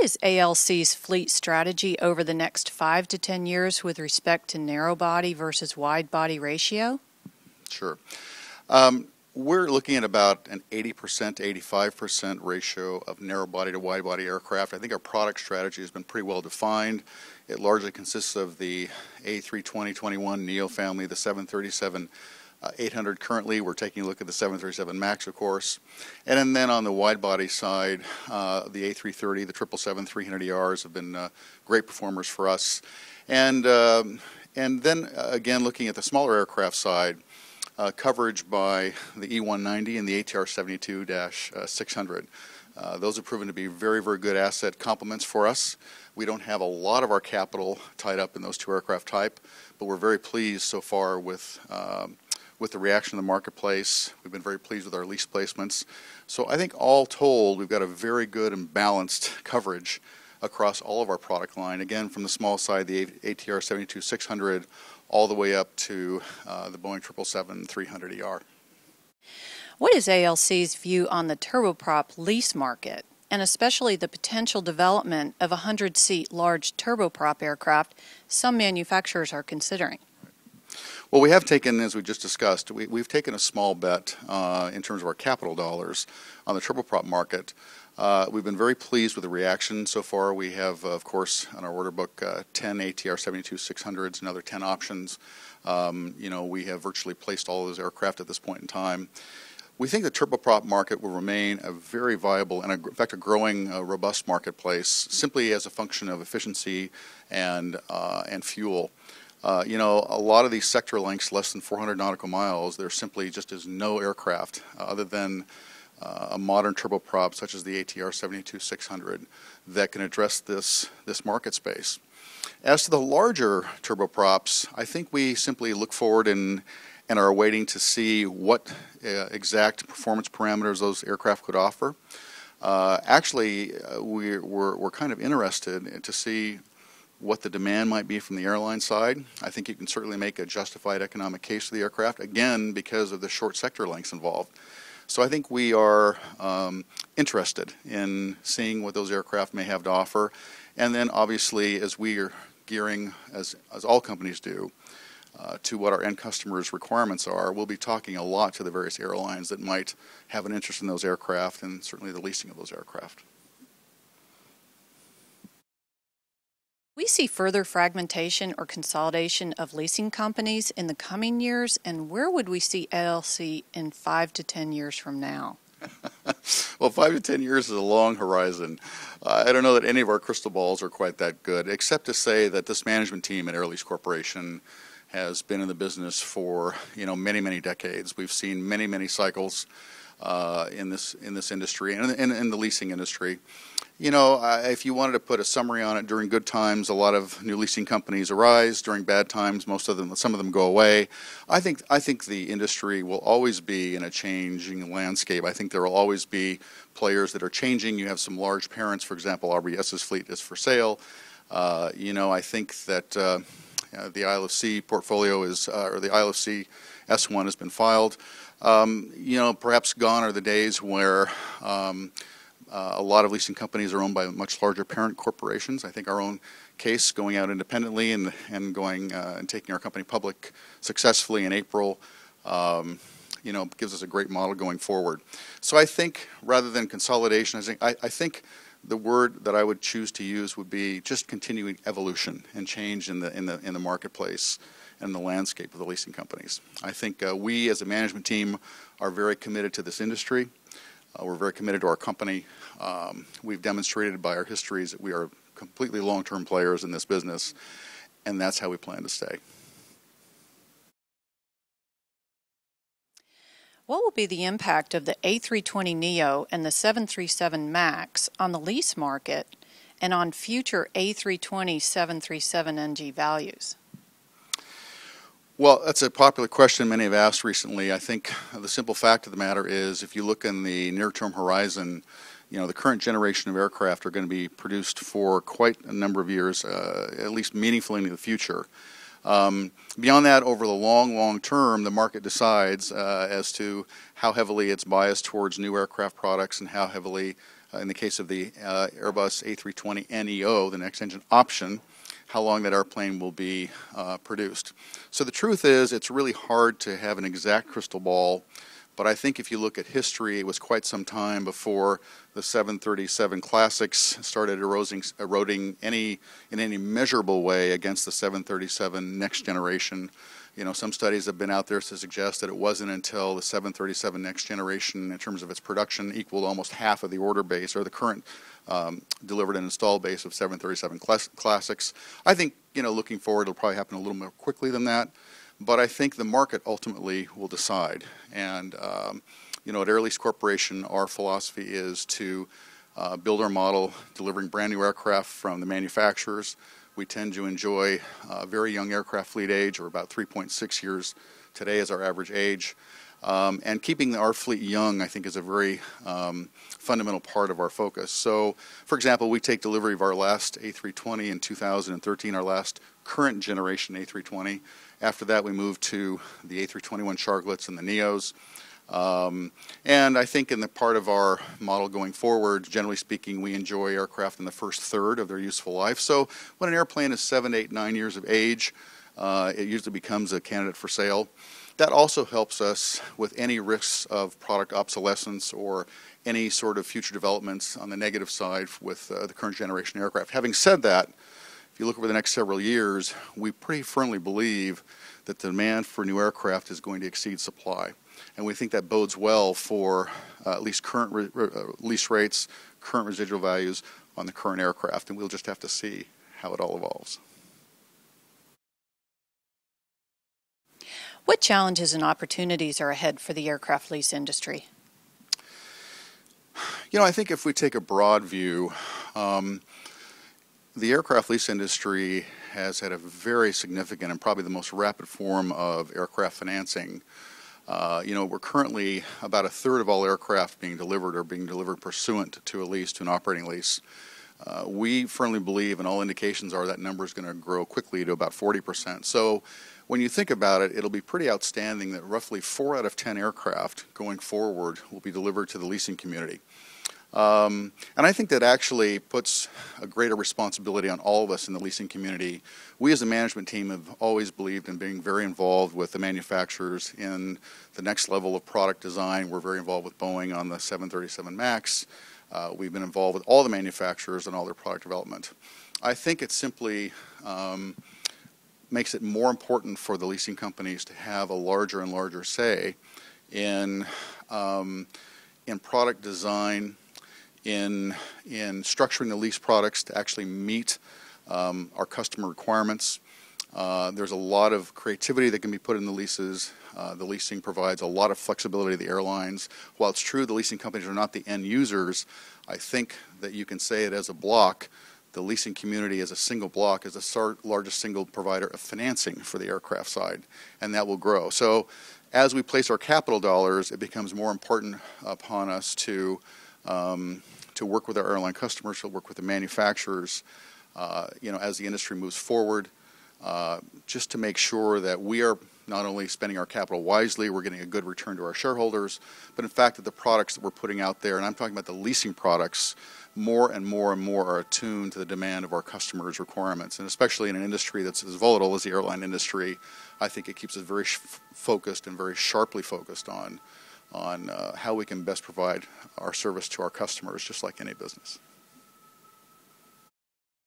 What is ALC's fleet strategy over the next five to 10 years with respect to narrow body versus wide body ratio? Sure. Um, we're looking at about an 80% to 85% ratio of narrow body to wide body aircraft. I think our product strategy has been pretty well defined. It largely consists of the A320-21 Neo family, the 737 uh, 800 currently. We're taking a look at the 737 MAX, of course. And then on the wide body side, uh, the A330, the 777 300ERs have been uh, great performers for us. And, um, and then uh, again, looking at the smaller aircraft side, uh, coverage by the E190 and the ATR 72-600. Uh, those have proven to be very, very good asset complements for us. We don't have a lot of our capital tied up in those two aircraft type, but we're very pleased so far with um, with the reaction of the marketplace. We've been very pleased with our lease placements. So I think all told, we've got a very good and balanced coverage across all of our product line. Again, from the small side, the ATR 72-600 all the way up to uh, the Boeing 777-300ER. What is ALC's view on the turboprop lease market, and especially the potential development of a 100-seat large turboprop aircraft some manufacturers are considering? Well, we have taken, as we just discussed, we, have taken a small bet uh, in terms of our capital dollars on the turboprop market. Uh, we've been very pleased with the reaction so far. We have, of course, on our order book, uh, 10 ATR 72-600s, another 10 options. Um, you know, we have virtually placed all of those aircraft at this point in time. We think the turboprop market will remain a very viable and, a, in fact, a growing, uh, robust marketplace simply as a function of efficiency and, uh, and fuel. Uh, you know, a lot of these sector lengths less than 400 nautical miles, there simply just is no aircraft uh, other than uh, a modern turboprop such as the ATR 72-600 that can address this, this market space. As to the larger turboprops, I think we simply look forward and, and are waiting to see what uh, exact performance parameters those aircraft could offer. Uh, actually, uh, we're, we're, kind of interested to see what the demand might be from the airline side. I think you can certainly make a justified economic case for the aircraft, again, because of the short sector lengths involved. So I think we are um, interested in seeing what those aircraft may have to offer. And then obviously, as we are gearing, as, as all companies do, uh, to what our end customers' requirements are, we'll be talking a lot to the various airlines that might have an interest in those aircraft and certainly the leasing of those aircraft. We see further fragmentation or consolidation of leasing companies in the coming years, and where would we see ALC in five to ten years from now? well, five to ten years is a long horizon. Uh, I don't know that any of our crystal balls are quite that good, except to say that this management team at Air Lease Corporation has been in the business for you know many many decades. We've seen many many cycles uh, in this in this industry and in, in the leasing industry. You know, uh, if you wanted to put a summary on it, during good times, a lot of new leasing companies arise. During bad times, most of them, some of them go away. I think, I think the industry will always be in a changing landscape. I think there will always be players that are changing. You have some large parents, for example, RBS's fleet is for sale. Uh, you know, I think that uh, the ILFC portfolio is, uh, or the ILFC S1 has been filed. Um, you know, perhaps gone are the days where um, uh, a lot of leasing companies are owned by much larger parent corporations. I think our own case going out independently and, and going uh, and taking our company public successfully in April, um, you know, gives us a great model going forward. So I think rather than consolidation, I think, I, I think the word that I would choose to use would be just continuing evolution and change in the, in the, in the marketplace and the landscape of the leasing companies. I think uh, we as a management team are very committed to this industry. Uh, we're very committed to our company. Um, we've demonstrated by our histories that we are completely long-term players in this business, and that's how we plan to stay. What will be the impact of the A320neo and the 737 MAX on the lease market and on future A320 737NG values? Well, that's a popular question many have asked recently. I think the simple fact of the matter is if you look in the near-term horizon, you know, the current generation of aircraft are going to be produced for quite a number of years, uh, at least meaningfully into the future. Um, beyond that, over the long, long term, the market decides uh, as to how heavily it's biased towards new aircraft products and how heavily uh, in the case of the uh, Airbus A320 NEO, the next engine option, how long that airplane will be uh, produced. So the truth is, it's really hard to have an exact crystal ball. But I think if you look at history, it was quite some time before the 737 Classics started eroding, eroding any in any measurable way against the 737 next generation. You know, some studies have been out there to suggest that it wasn't until the 737 next generation, in terms of its production, equaled almost half of the order base or the current um, delivered and installed base of 737 class- classics. I think, you know, looking forward, it'll probably happen a little more quickly than that. But I think the market ultimately will decide. And, um, you know, at Air Lease Corporation, our philosophy is to uh, build our model delivering brand new aircraft from the manufacturers. We tend to enjoy a very young aircraft fleet age, or about 3.6 years today is our average age. Um, and keeping our fleet young, I think, is a very um, fundamental part of our focus. So, for example, we take delivery of our last A320 in 2013, our last current generation A320. After that, we moved to the A321 Sharklets and the Neos. Um, and I think in the part of our model going forward, generally speaking, we enjoy aircraft in the first third of their useful life. So when an airplane is seven, eight, nine years of age, uh, it usually becomes a candidate for sale. That also helps us with any risks of product obsolescence or any sort of future developments on the negative side with uh, the current generation aircraft. Having said that, if you look over the next several years, we pretty firmly believe that the demand for new aircraft is going to exceed supply. And we think that bodes well for uh, at least current re- uh, lease rates, current residual values on the current aircraft, and we'll just have to see how it all evolves. What challenges and opportunities are ahead for the aircraft lease industry? You know, I think if we take a broad view, um, the aircraft lease industry has had a very significant and probably the most rapid form of aircraft financing. Uh, you know, we're currently about a third of all aircraft being delivered are being delivered pursuant to a lease, to an operating lease. Uh, we firmly believe, and all indications are that number is going to grow quickly to about 40%. So when you think about it, it'll be pretty outstanding that roughly four out of 10 aircraft going forward will be delivered to the leasing community. Um, and I think that actually puts a greater responsibility on all of us in the leasing community. We as a management team have always believed in being very involved with the manufacturers in the next level of product design. We're very involved with Boeing on the 737 MAX. Uh, we've been involved with all the manufacturers and all their product development. I think it simply um, makes it more important for the leasing companies to have a larger and larger say in um, in product design, in in structuring the lease products to actually meet um, our customer requirements. Uh, there's a lot of creativity that can be put in the leases. Uh, the leasing provides a lot of flexibility to the airlines. While it's true the leasing companies are not the end users, I think that you can say it as a block the leasing community as a single block is the largest single provider of financing for the aircraft side, and that will grow. So, as we place our capital dollars, it becomes more important upon us to um, to work with our airline customers, to work with the manufacturers. Uh, you know, as the industry moves forward, uh, just to make sure that we are not only spending our capital wisely, we're getting a good return to our shareholders, but in fact that the products that we're putting out there, and I'm talking about the leasing products, more and more and more are attuned to the demand of our customers' requirements. And especially in an industry that's as volatile as the airline industry, I think it keeps us very focused and very sharply focused on on uh, how we can best provide our service to our customers, just like any business.